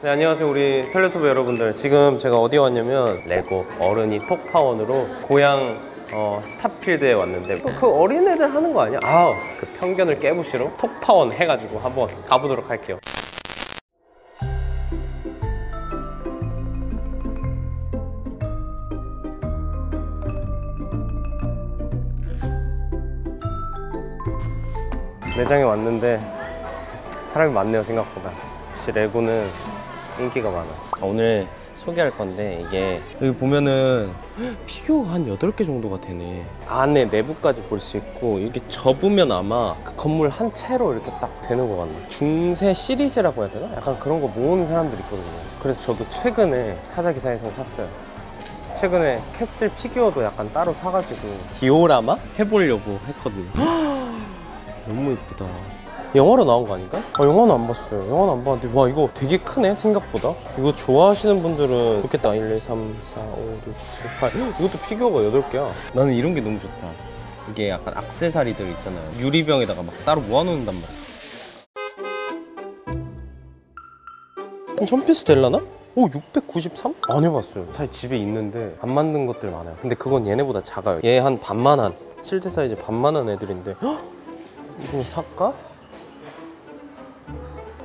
네, 안녕하세요. 우리 텔레토브 여러분들. 지금 제가 어디 왔냐면 레고 어른이 톡파원으로 고향 어, 스타필드에 왔는데 그, 그 어린애들 하는 거 아니야? 아우 그 편견을 깨부시러 톡파원 해가지고 한번 가보도록 할게요. 매장에 왔는데 사람이 많네요 생각보다. 역시 레고는 인기가 많아. 오늘 소개할 건데 이게 여기 보면은 피규어가 한 8개 정도가 되네. 안에 내부까지 볼 수 있고 이게 접으면 아마 그 건물 한 채로 이렇게 딱 되는 것 같네. 중세 시리즈라고 해야 되나? 약간 그런 거 모으는 사람들이 있거든요. 그래서 저도 최근에 사자 기사의 성 샀어요. 최근에 castle 피규어도 약간 따로 사가지고 디오라마? 해보려고 했거든요. 너무 이쁘다. 영화로 나온 거 아닌가? 아, 영화는 안 봤어요. 영화는 안 봤는데 와 이거 되게 크네 생각보다. 이거 좋아하시는 분들은 좋겠다. 1, 2, 3, 4, 5, 6, 7, 8 이것도 피규어가 8개야. 나는 이런 게 너무 좋다. 이게 약간 악세사리들 있잖아요. 유리병에다가 막 따로 모아놓는단 말이야. 그럼 천 피스 될라나? 오, 693? 안 해봤어요. 사실 집에 있는데 안 만든 것들 많아요. 근데 그건 얘네보다 작아요. 얘 한 반만 한, 실제 사이즈 반만 한 애들인데 헉! 이거 살까?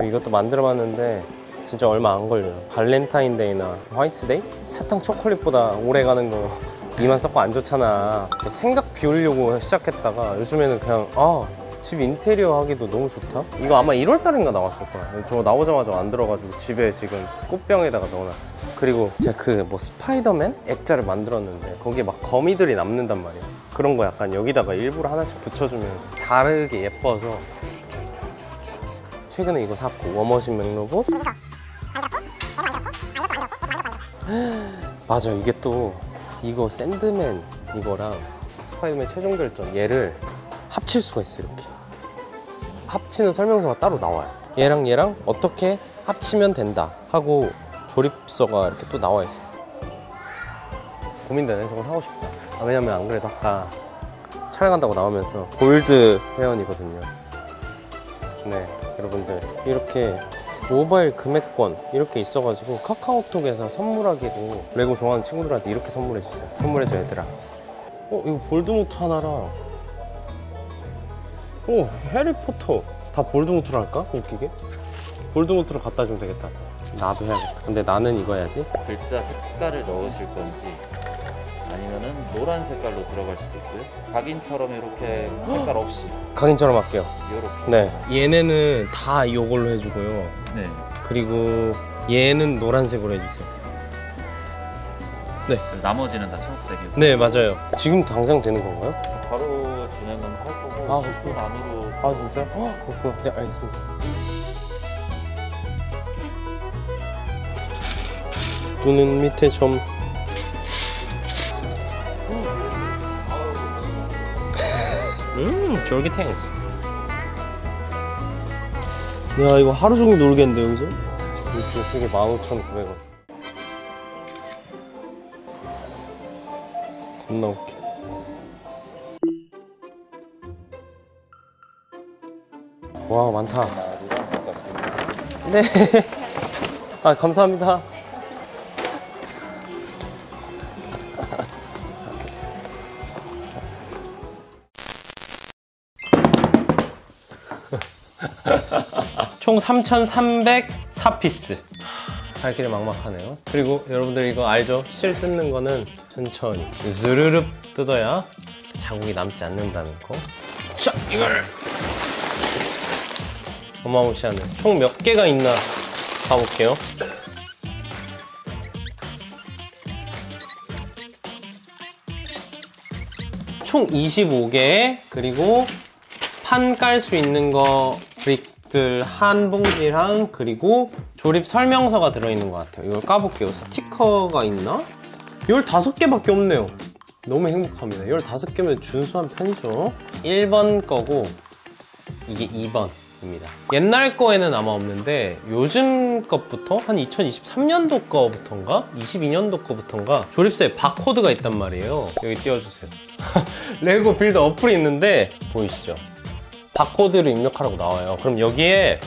이것도 만들어봤는데 진짜 얼마 안 걸려요. 발렌타인데이나 화이트데이? 사탕 초콜릿보다 오래 가는 거 이만 썩고 안 좋잖아. 생각 비우려고 시작했다가 요즘에는 그냥 아, 집 인테리어 하기도 너무 좋다. 이거 아마 1월 달인가 나왔을 거야. 저 나오자마자 만들어가지고 집에 지금 꽃병에다가 넣어놨어. 그리고 제가 그 뭐 스파이더맨 액자를 만들었는데 거기에 막 거미들이 남는단 말이야. 그런 거 약간 여기다가 일부러 하나씩 붙여주면 다르게 예뻐서 최근에 이거 샀고 워머신 맥로봇 맞아 이게 또 이거 샌드맨 이거랑 스파이더맨 최종 결전 얘를 합칠 수가 있어 이렇게. 합치는 설명서가 따로 나와요. 얘랑 얘랑 어떻게 합치면 된다 하고 조립서가 이렇게 또 나와 있어. 고민되네 저거 사고 싶다. 아, 왜냐면 안 그래도 아까 촬영한다고 나오면서 골드 회원이거든요 네 여러분들. 이렇게 모바일 금액권 이렇게 있어가지고 카카오톡에서 선물하기도 레고 좋아하는 친구들한테 이렇게 선물해주세요. 선물해줘 얘들아. 어 이거 볼드모트 하나랑 오 해리포터. 다 볼드모트로 할까? 웃기게? 볼드모트로 갖다 주면 되겠다. 나도 해야겠다. 근데 나는 이거 해야지. 글자 색깔을 넣으실 건지 아니면은 노란 색깔로 들어갈 수도 있고요. 각인처럼 이렇게 색깔 없이 각인처럼 할게요 이렇게. 네 얘네는 다 이걸로 해주고요 네. 그리고 얘는 노란색으로 해주세요 나머지는 다 초록색이고. 네 맞아요 지금 당장 되는 건가요? 바로 진행은 할 거고 아, 10분 안으로 아 진짜? 헉, 그렇구나 네 알겠습니다 눈은 밑에 점 음, 쫄깃탱스. 야, 이거 하루 종일 놀겠는데, 여기서? 이렇게 세개 15,900원. 겁나 웃겨. 와, 많다. 네. 아, 감사합니다. 총 3,304피스. 갈 길이 막막하네요. 그리고 여러분들 이거 알죠? 실 뜯는 거는 천천히 스르륵 뜯어야 자국이 남지 않는다는 거. 자, 이걸 어마무시하네. 총 몇 개가 있나 봐볼게요. 총 25개 그리고 판 깔 수 있는 거 브릭 들 한 봉지랑 그리고 조립 설명서가 들어있는 것 같아요. 이걸 까볼게요. 스티커가 있나? 15개밖에 없네요. 너무 행복합니다. 15개면 준수한 편이죠. 1번 거고 이게 2번 입니다. 옛날 거에는 아마 없는데 요즘 것부터 한 2023년도 거부터인가 22년도 거부터인가 조립서에 바코드가 있단 말이에요. 여기 띄워주세요. 레고 build 어플이 있는데 보이시죠? 바코드를 입력하라고 나와요. 그럼 여기에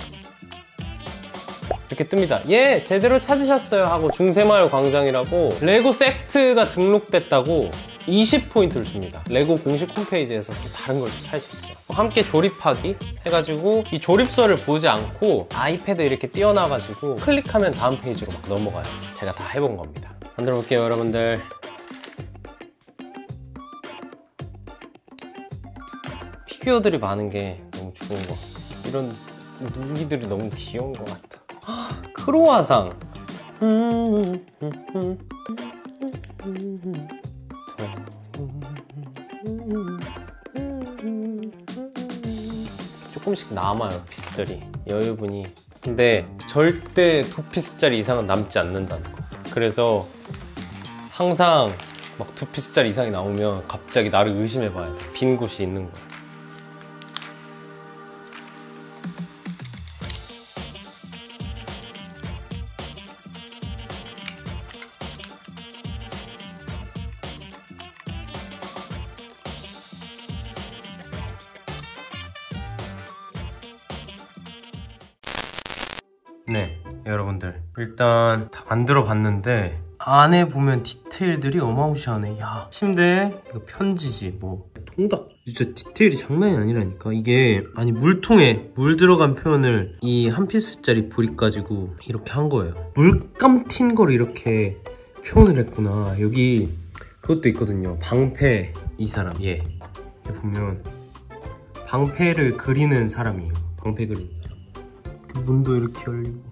이렇게 뜹니다. 예, 제대로 찾으셨어요 하고 중세마을 광장이라고 레고 세트가 등록됐다고 20포인트를 줍니다. 레고 공식 홈페이지에서 또 다른 걸 살 수 있어요. 함께 조립하기 해가지고 이 조립서를 보지 않고 아이패드 이렇게 띄워놔가지고 클릭하면 다음 페이지로 막 넘어가요. 제가 다 해본 겁니다. 만들어 볼게요, 여러분들. 피규어들이 많은 게 너무 좋은 거. 이런 무기들이 너무 귀여운 것 같아. 헉, 크로아상. 조금씩 남아요 피스들이 여유분이 근데 절대 두 피스짜리 이상은 남지 않는다는 거 그래서 항상 막 두 피스짜리 이상이 나오면 갑자기 나를 의심해 봐야 돼. 빈 곳이 있는 거. 네, 여러분들 일단 다 만들어 봤는데 안에 보면 디테일들이 어마무시하네. 야, 침대, 이거 편지지, 뭐 통닭. 진짜 디테일이 장난이 아니라니까. 이게 아니 물통에 물 들어간 표현을 이 한 피스짜리 브릭 가지고 이렇게 한 거예요. 물감 튄 걸 이렇게 표현을 했구나. 여기 그것도 있거든요. 방패 이 사람 얘. 얘 보면 방패를 그리는 사람이에요. 방패 그리는 사람. 그 문도 이렇게 열리고.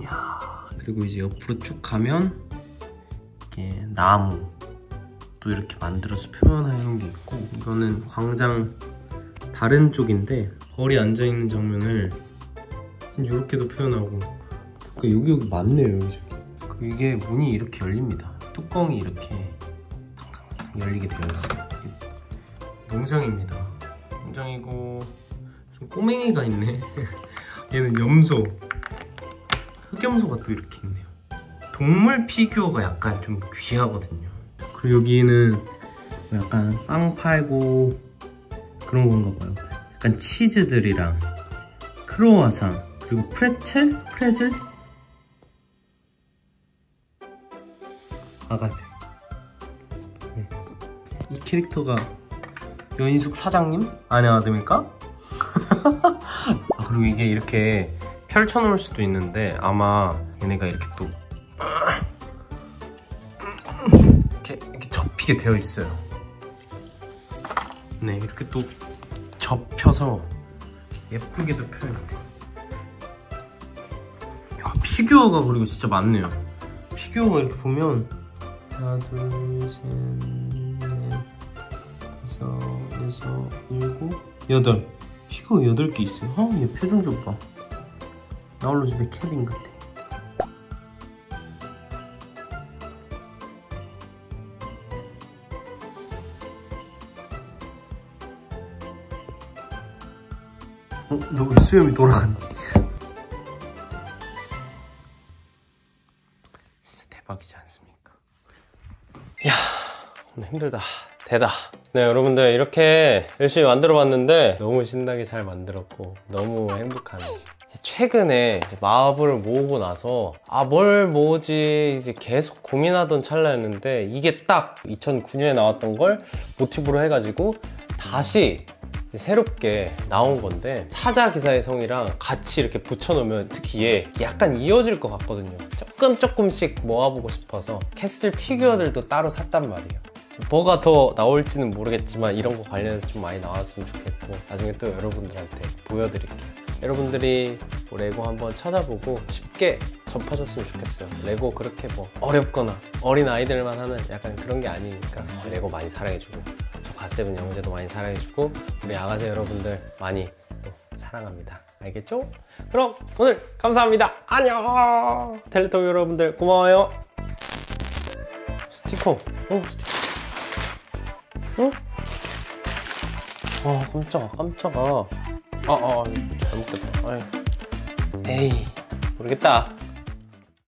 이야. 그리고 이제 옆으로 쭉 가면 이게 나무 또 이렇게 만들어서 표현하는 게 있고 이거는 광장 다른 쪽인데 벌이 앉아 있는 장면을 이렇게도 표현하고 그러니까 여기 여기 많네요 여기 저기 그리고 이게 문이 이렇게 열립니다 뚜껑이 이렇게 열리게 되어 있어요 농장입니다 농장이고 좀 꼬맹이가 있네 얘는 염소 흑염소가 또 이렇게 있네요. 동물 피규어가 약간 좀 귀하거든요. 그리고 여기는 약간 빵 팔고 그런 건가 봐요. 약간 치즈들이랑 크로와상 그리고 프레첼? 프레즐? 아가새. 네. 이 캐릭터가 연희숙 사장님? 안녕하십니까? 아, 그리고 이게 이렇게 펼쳐놓을 수도 있는데 아마 얘네가 이렇게 또 이렇게, 이렇게 접히게 되어 있어요. 네, 이렇게 또 접혀서 예쁘게도 표현이 돼. 야, 피규어가 그리고 진짜 많네요. 피규어가 이렇게 보면 하나, 둘, 셋, 넷, 다섯, 여섯, 일곱, 여덟. 피규어 여덟 개 있어요. 어, 얘 표정 좀 봐. 나홀로 집에 케빈 같아. 어? 너왜 수염이 돌아갔니? 진짜 대박이지 않습니까? 야 오늘 힘들다. 되다. 네 여러분들 이렇게 열심히 만들어 봤는데 너무 신나게 잘 만들었고 너무 행복하네요. 최근에 이제 마법을 모으고 나서 아 뭘 모으지 이제 계속 고민하던 찰나였는데 이게 딱 2009년에 나왔던 걸 모티브로 해가지고 다시 새롭게 나온 건데 사자 기사의 성이랑 같이 이렇게 붙여놓으면 특히 얘 약간 이어질 것 같거든요 조금 조금씩 모아보고 싶어서 castle 피규어들도 따로 샀단 말이에요 뭐가 더 나올지는 모르겠지만 이런 거 관련해서 좀 많이 나왔으면 좋겠고 나중에 또 여러분들한테 보여드릴게요. 여러분들이 뭐 레고 한번 찾아보고 쉽게 접하셨으면 좋겠어요. 레고 그렇게 뭐 어렵거나 어린 아이들만 하는 약간 그런 게 아니니까 레고 많이 사랑해주고 저 갓세븐 영재도 많이 사랑해주고 우리 아가새 여러분들 많이 또 사랑합니다. 알겠죠? 그럼 오늘 감사합니다. 안녕! 텔레토 여러분들 고마워요. 스티커. 어 스티커 어? 아 깜짝아 깜짝아 아아 잘못됐다 아이. 에이 모르겠다